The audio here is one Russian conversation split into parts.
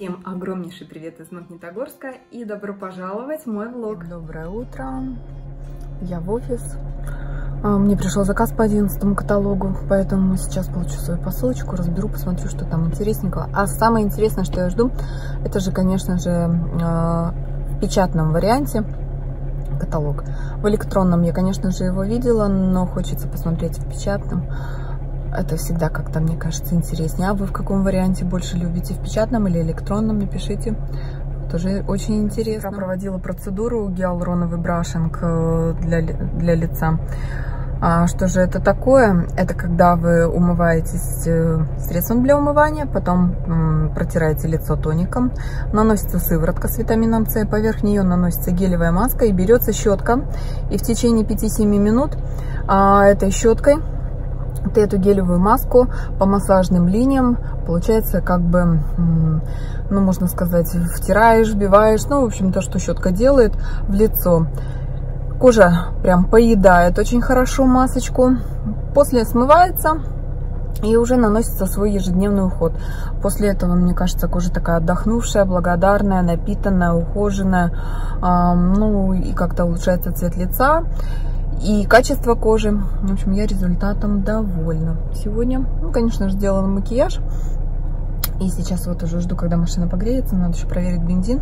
Всем огромнейший привет из Магнитогорска и добро пожаловать в мой влог. Доброе утро. Я в офис. А, мне пришел заказ по 11 каталогу, поэтому сейчас получу свою посылочку, разберу, посмотрю, что там интересненького. А самое интересное, что я жду, это же, конечно же, а, в печатном варианте каталог. В электронном я, конечно же, его видела, но хочется посмотреть в печатном. Это всегда как-то, мне кажется, интереснее. А вы в каком варианте больше любите? В печатном или электронном? Напишите. Тоже очень интересно. Я проводила процедуру гиалуроновый брашинг э, для, для лица. А что же это такое? Это когда вы умываетесь э, средством для умывания, потом протираете лицо тоником, наносится сыворотка с витамином С, поверх нее наносится гелевая маска и берется щетка. И в течение 5-7 минут а, этой щеткой ты эту гелевую маску по массажным линиям, получается, как бы, ну, можно сказать, втираешь, вбиваешь, ну, в общем, то, что щетка делает в лицо. Кожа прям поедает очень хорошо масочку. После смывается и уже наносится свой ежедневный уход. После этого, мне кажется, кожа такая отдохнувшая, благодарная, напитанная, ухоженная. Ну, и как-то улучшается цвет лица и качество кожи. В общем, я результатом довольна. Сегодня, ну, конечно же, сделала макияж. И сейчас вот уже жду, когда машина погреется. Надо еще проверить бензин,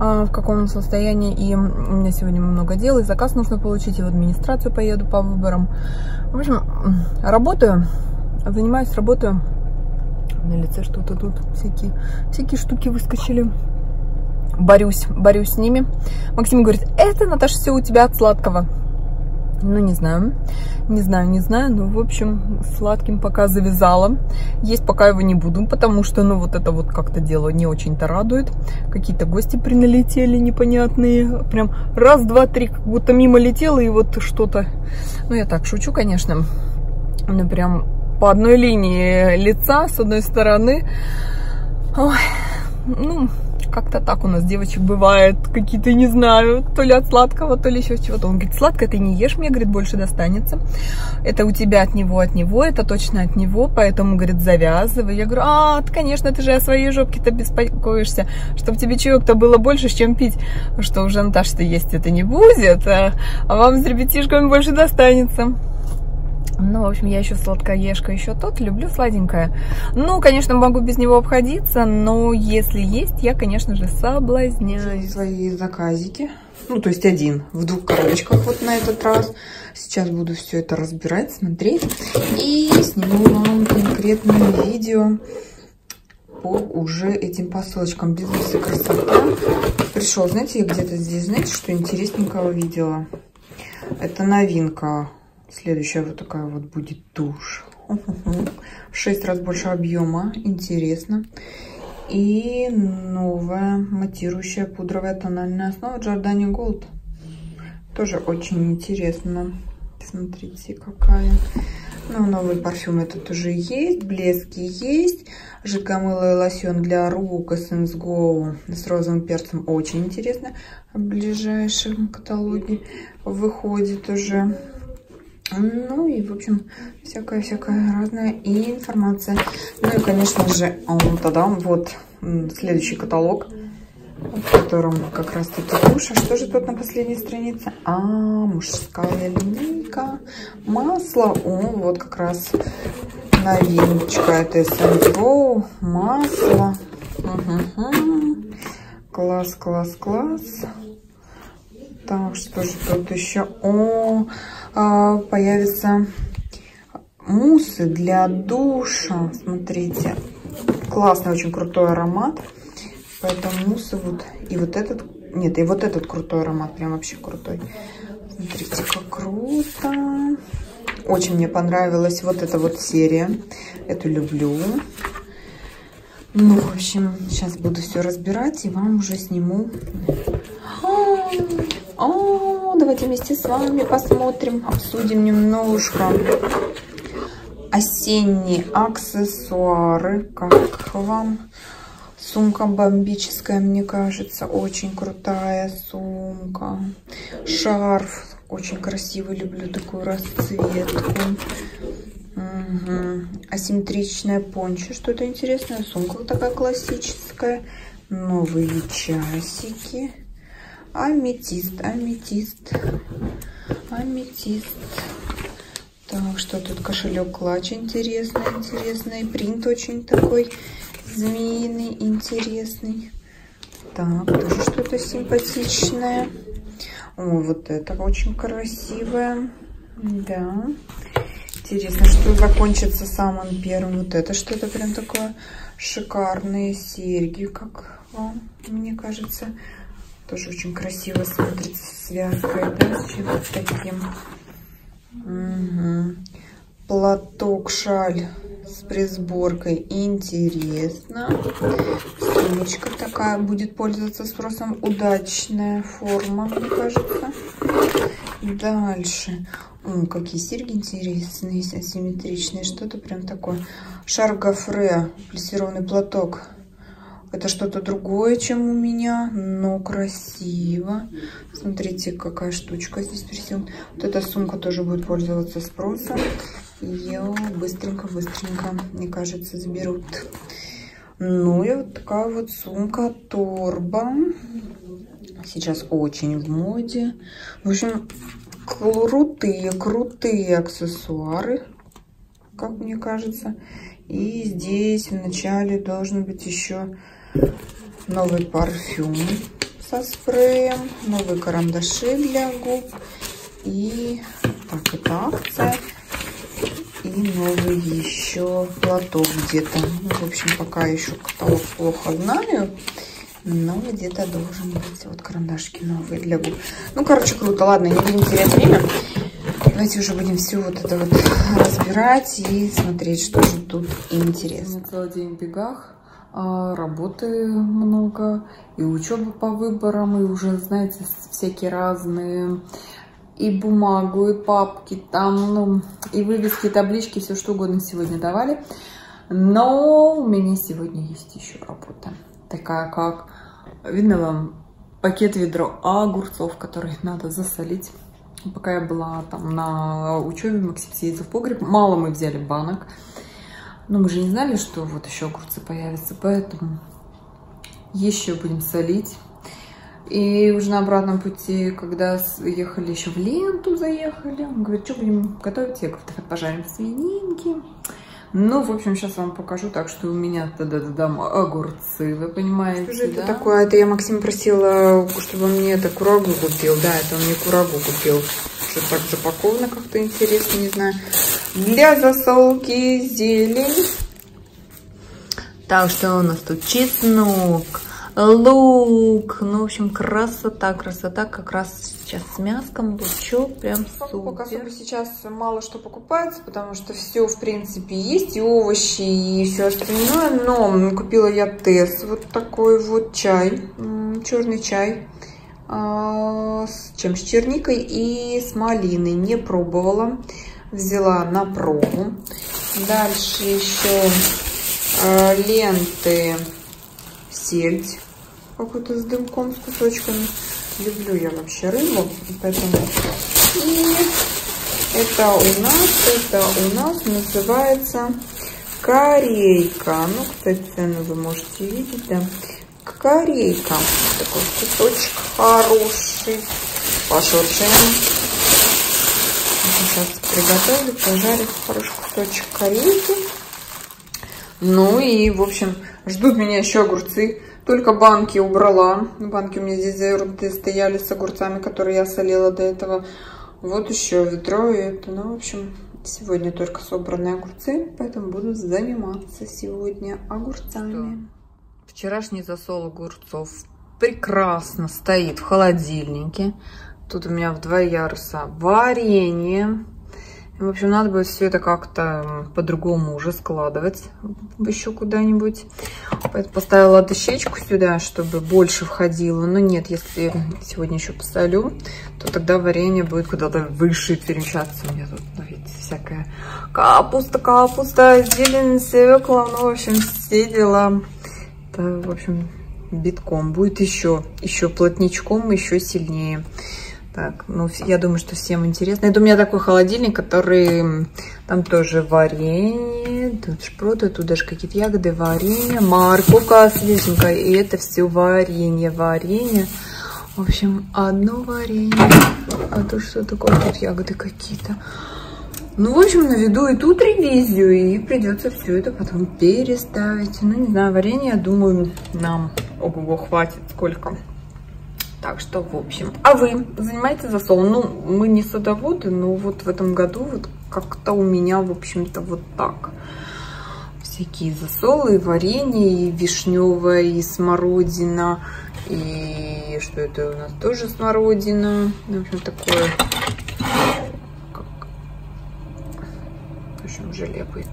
а, в каком он состоянии. И у меня сегодня много дел, и заказ нужно получить, и в администрацию поеду по выборам. В общем, работаю, занимаюсь, работаю. На лице что-то тут, всякие, всякие штуки выскочили. Борюсь, борюсь с ними. Максим говорит, это, Наташа, все у тебя от сладкого. Ну, не знаю. Не знаю, не знаю. Ну, в общем, сладким пока завязала. Есть пока его не буду, потому что, ну, вот это вот как-то дело не очень-то радует. Какие-то гости приналетели непонятные. Прям раз, два, три, как будто мимо летело, и вот что-то... Ну, я так шучу, конечно. Ну, прям по одной линии лица, с одной стороны. Ой, ну, как-то так у нас девочек бывает. Какие-то, не знаю, то ли от сладкого, то ли еще чего-то. Он говорит, сладкое ты не ешь, мне, говорит, больше достанется. Это у тебя от него, от него, это точно от него, поэтому, говорит, завязывай. Я говорю, а, конечно, ты же о своей жопке-то беспокоишься, чтобы тебе чаек-то было больше, чем пить. Что уже Наташа-то есть это не будет, а, а вам с ребятишками больше достанется. Ну, в общем, я еще сладкоежка, еще тот, люблю сладенькое. Ну, конечно, могу без него обходиться, но если есть, я, конечно же, соблазняю. Свои заказики, ну, то есть один, в двух коробочках вот на этот раз. Сейчас буду все это разбирать, смотреть и сниму вам конкретное видео по уже этим посылочкам. И красота. Пришел, знаете, я где-то здесь, знаете, что интересненького видела? Это новинка Следующая вот такая вот будет тушь. 6 раз больше объема. Интересно. И новая матирующая пудровая тональная основа Giordani Gold. Тоже очень интересно. Смотрите, какая. Ну, новый парфюм этот уже есть. Блески есть. Жидкомылый лосьон для рук Essence Go с розовым перцем. Очень интересно. В ближайшем каталоге выходит уже. Ну и, в общем, всякая-всякая разная и информация. Ну и, конечно же, тогда вот следующий каталог, в котором как раз таки куша. Что же тут на последней странице? А, мужская линейка, масло. О, вот как раз новиночка. Это Essence масло. Угу. Класс, класс, класс. Так, что же тут еще? О, появятся муссы для душа. Смотрите, классный, очень крутой аромат. Поэтому муссы вот, и вот этот, нет, и вот этот крутой аромат, прям вообще крутой. Смотрите, как круто. Очень мне понравилась вот эта вот серия. Эту люблю. Ну, в общем, сейчас буду все разбирать и вам уже сниму. О, давайте вместе с вами посмотрим, обсудим немножко осенние аксессуары. Как вам? Сумка бомбическая, мне кажется, очень крутая сумка. Шарф, очень красивый, люблю такую расцветку. Угу. Асимметричная пончо, что-то интересное. Сумка такая классическая. Новые часики. Аметист, аметист, аметист. Так, что тут кошелек клатч интересный, интересный. Принт очень такой змеиный, интересный. Так, тоже что-то симпатичное. О, вот это очень красивое. Да. Интересно, что закончится самым первым. Вот это что-то прям такое шикарные серьги, как вам, мне кажется. Тоже очень красиво смотрится связкой, да, с чем-то таким. Угу. Платок, шаль с присборкой. Интересно. Сумочка такая будет пользоваться спросом. Удачная форма, мне кажется. Дальше. О, какие серьги интересные, асимметричные. Что-то прям такое. Шар гофре, плессированный платок. Это что-то другое, чем у меня, но красиво. Смотрите, какая штучка здесь присела. Вот эта сумка тоже будет пользоваться спросом. Ее быстренько-быстренько, мне кажется, заберут. Ну и вот такая вот сумка торба. Сейчас очень в моде. В общем, крутые, крутые аксессуары, как мне кажется. И здесь в начале должен быть еще новый парфюм со спреем, новые карандаши для губ и так это акция и новый еще платок где-то. Ну, в общем, пока еще каталог плохо знаю. Но где-то должен быть вот карандашки новые для губ. Ну, короче, круто. Ладно, не будем терять время. Давайте уже будем все вот это вот разбирать и смотреть, что же тут интересно. Целый день в бегах, работы много, и учеба по выборам, и уже, знаете, всякие разные и бумагу, и папки там, ну, и вывески, и таблички, все что угодно сегодня давали. Но у меня сегодня есть еще работа. Такая как, видно вам, пакет ведро огурцов, которые надо засолить. Пока я была там на учебе, Максим съездил в погреб. Мало мы взяли банок. Но мы же не знали, что вот еще огурцы появятся, поэтому еще будем солить. И уже на обратном пути, когда ехали еще в ленту, заехали, он говорит, что будем готовить? Я говорю, давай пожарим свининки. Ну, в общем, сейчас вам покажу, так что у меня тогда дам огурцы, вы понимаете, Что да? это такое? Это я Максим просила, чтобы он мне это курагу купил. Да, это он мне курагу купил. Что так запаковано как-то интересно, не знаю. Для засолки зелень. Так, что у нас тут? Чеснок лук. Ну, в общем, красота, красота. Как раз сейчас с мяском лучок прям супер. Пока особо сейчас мало что покупается, потому что все, в принципе, есть. И овощи, и все остальное. Но купила я тес, вот такой вот чай, черный чай. А, с чем? С черникой и с малиной. Не пробовала. Взяла на пробу. Дальше еще а, ленты сельдь какой-то с дымком, с кусочками. Люблю я вообще рыбу, поэтому... И это у нас, это у нас называется корейка. Ну, кстати, цену вы можете видеть, да. Корейка. Такой кусочек хороший. Пошуршим. Сейчас приготовлю, пожарю хороший кусочек корейки. Ну и, в общем, ждут меня еще огурцы. Только банки убрала. Банки у меня здесь за ерунды стояли с огурцами, которые я солила до этого. Вот еще ведро и это. Ну, в общем, сегодня только собранные огурцы, поэтому буду заниматься сегодня огурцами. Вчерашний засол огурцов прекрасно стоит в холодильнике. Тут у меня в два яруса варенье. В общем, надо будет все это как-то по-другому уже складывать еще куда-нибудь. Поэтому поставила дощечку сюда, чтобы больше входило. Но нет, если сегодня еще посолю, то тогда варенье будет куда-то выше перемещаться. У меня тут, ну, видите, всякая капуста, капуста, зелень, свекла. Ну, в общем, все дела. Это, в общем, битком. Будет еще, еще плотничком, еще сильнее. Так, ну, я думаю, что всем интересно. Это у меня такой холодильник, который... Там тоже варенье, тут шпроты, тут даже какие-то ягоды, варенье, морковка свеженькая. И это все варенье, варенье. В общем, одно варенье. А то что такое? Тут ягоды какие-то. Ну, в общем, наведу и тут ревизию, и придется все это потом переставить. Ну, не знаю, варенье, думаю, нам ого-го хватит. Сколько? Так что, в общем. А вы занимаетесь засолом? Ну, мы не садоводы, но вот в этом году вот как-то у меня, в общем-то, вот так. Всякие засолы, и варенье, и вишневое, и смородина, и что это у нас тоже смородина. В общем, такое... Как... Общем, желе будет.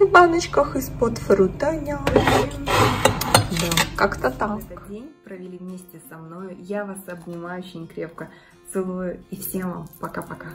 В баночках из-под фрутоня. Да, как-то так. Этот день провели вместе со мной. Я вас обнимаю очень крепко. Целую и всем вам пока-пока.